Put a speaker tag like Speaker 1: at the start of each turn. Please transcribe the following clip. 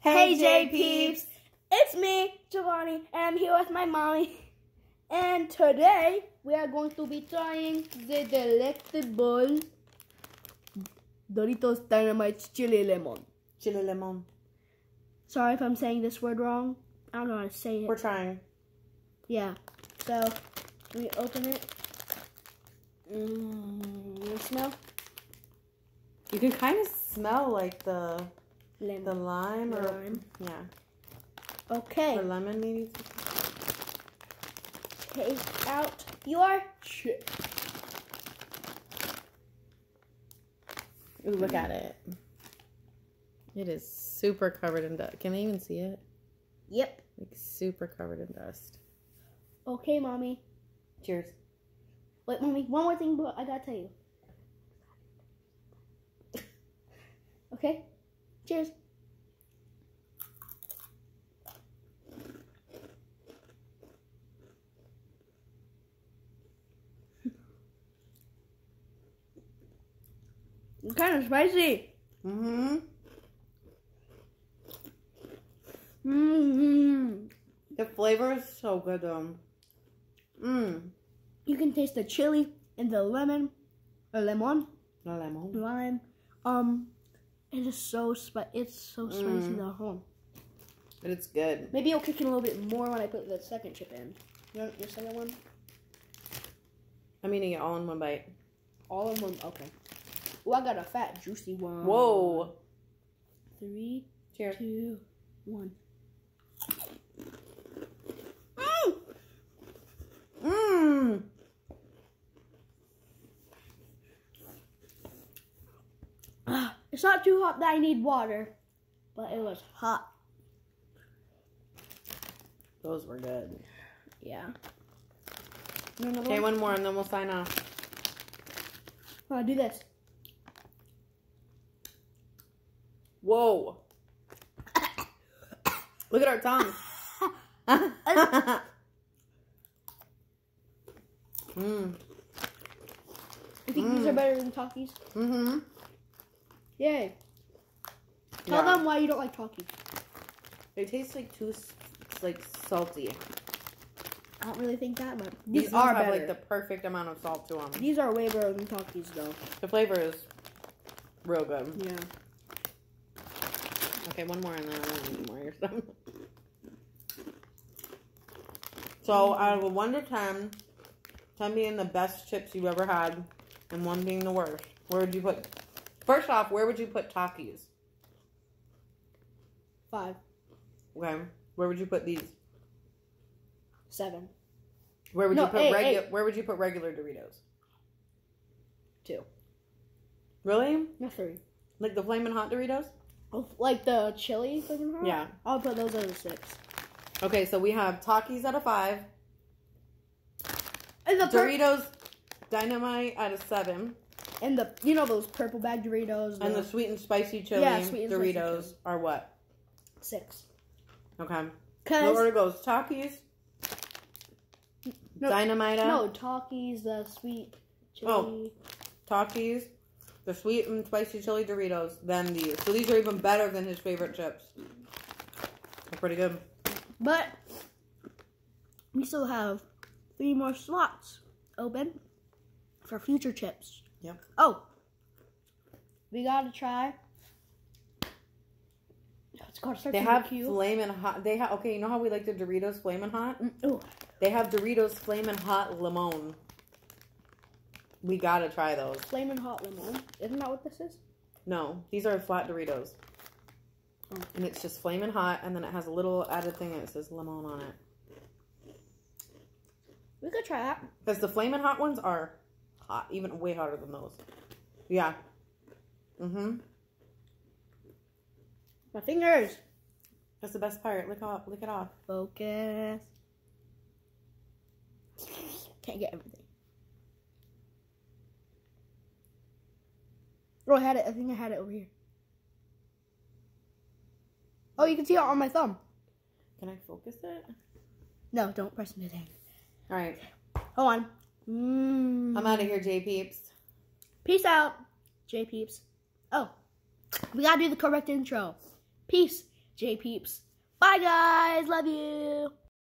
Speaker 1: Hey, J Peeps. It's me, Giovanni, and I'm here with my mommy. And today we are going to be trying the delectable Doritos Dynamite Chili Lemon.
Speaker 2: Chili lemon.
Speaker 1: Sorry if I'm saying this word wrong. I don't know how to say it.
Speaker 2: We're trying.
Speaker 1: Yeah. So we open it. Mmm, you smell
Speaker 2: You can kind of smell like the
Speaker 1: lemon.
Speaker 2: the lime or
Speaker 1: Lime.
Speaker 2: yeah,
Speaker 1: Okay.
Speaker 2: or lemon maybe.
Speaker 1: Take out your chip.
Speaker 2: Ooh, look at it. It is super covered in dust. Can I even see it?
Speaker 1: Yep.
Speaker 2: Like super covered in dust.
Speaker 1: Okay, mommy.
Speaker 2: Cheers.
Speaker 1: Wait, mommy. One more thing, but I gotta tell you. Okay. Cheers. Kind of spicy.
Speaker 2: Mm-hmm.
Speaker 1: Mmm.
Speaker 2: The flavor is so good though. Mmm.
Speaker 1: You can taste the chili and the lemon, or lemon,
Speaker 2: No lemon.
Speaker 1: lime. Um, it is so spi- It's so spicy
Speaker 2: Mm.
Speaker 1: whole.
Speaker 2: But it's good.
Speaker 1: Maybe it'll kick in a little bit more when I put the second chip in. You want your second one?
Speaker 2: I'm eating it all in one bite.
Speaker 1: All in one. Okay. Oh, I got a fat, juicy one.
Speaker 2: Whoa.
Speaker 1: Three,
Speaker 2: Cheers.
Speaker 1: two, one. It's not too hot that I need water, but it was hot.
Speaker 2: Those were good.
Speaker 1: Yeah. You want another
Speaker 2: Okay,
Speaker 1: one?
Speaker 2: one more and then we'll sign off.
Speaker 1: Oh, do this.
Speaker 2: Whoa. Look at our tongue. Mmm.
Speaker 1: You think these are better than Takis?
Speaker 2: Mm-hmm.
Speaker 1: Yay. Tell
Speaker 2: Yeah.
Speaker 1: them why you don't like Takis.
Speaker 2: They taste like too like salty.
Speaker 1: I don't really think that, but
Speaker 2: These,
Speaker 1: these, are
Speaker 2: have like the perfect amount of salt to them.
Speaker 1: These are way better than Takis, though.
Speaker 2: The flavor is real good.
Speaker 1: Yeah.
Speaker 2: Okay, one more and then I won't eat more your stuff. So out of a one to ten, ten being the best chips you've ever had, and one being the worst, where would you put? First off, where would you put Takis?
Speaker 1: Five,
Speaker 2: Okay, where would you put these?
Speaker 1: seven,
Speaker 2: Where would
Speaker 1: No,
Speaker 2: you put regular? Where would you put regular Doritos?
Speaker 1: two,
Speaker 2: Really?
Speaker 1: no three.
Speaker 2: Like the flaming hot Doritos?
Speaker 1: Oh, like the chili flavor? hot?
Speaker 2: Yeah.
Speaker 1: I'll put those at a six.
Speaker 2: Okay, so we have Takis at a five,
Speaker 1: And the
Speaker 2: Doritos Dynamite at a seven,
Speaker 1: and the you know those purple bag Doritos.
Speaker 2: and the sweet and spicy chili
Speaker 1: Yeah, sweet and spicy
Speaker 2: Doritos
Speaker 1: chili.
Speaker 2: are what?
Speaker 1: six.
Speaker 2: Okay. The order goes Takis,
Speaker 1: No,
Speaker 2: Dynamite,
Speaker 1: no Takis, the sweet chili.
Speaker 2: Oh. Takis, the sweet and spicy chili Doritos, then these. So these are even better than his favorite chips. They're pretty good.
Speaker 1: But we still have three more slots open for future chips.
Speaker 2: Yep.
Speaker 1: Oh, we gotta try. It's start
Speaker 2: They have
Speaker 1: a Q.
Speaker 2: flamin' hot. They have okay. You know how we like the Doritos flamin' hot?
Speaker 1: Mm, Ooh,
Speaker 2: They have Doritos flamin' hot lemon. We gotta try those.
Speaker 1: flaming hot lemon. Isn't that what this is?
Speaker 2: No, these are flat Doritos. And it's just flaming hot, and then it has a little added thing that says lemon on it.
Speaker 1: We could try that.
Speaker 2: Because the flaming hot ones are hot, even way hotter than those. Yeah. Mm-hmm.
Speaker 1: My fingers.
Speaker 2: That's the best part. Lick off, lick it off.
Speaker 1: Focus. Can't get everything. Oh, I had it. I think I had it over here. Oh, you can see it on my thumb.
Speaker 2: Can I focus it?
Speaker 1: No, don't press anything.
Speaker 2: All right.
Speaker 1: Hold on. Mm.
Speaker 2: I'm out of here, J peeps.
Speaker 1: Peace out, J peeps. Oh, we gotta do the correct intro. Peace. J Peeps. Bye, guys. Love you.